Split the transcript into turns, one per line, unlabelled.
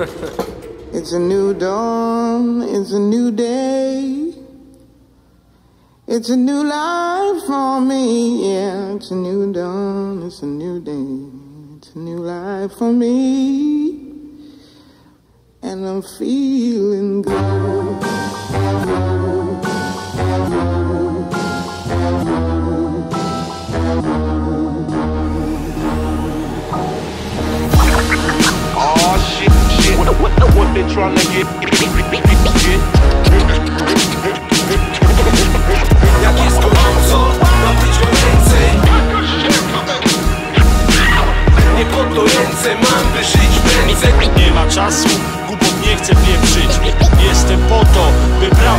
It's a new dawn, it's a new day. It's a new life for me, yeah. It's a new dawn, it's a new day. It's a new life for me. And I'm feeling good.
trying to get, Nie mam by żyć
Nie ma czasu, głupot nie chcę pieprzyć. Jestem po to, by brał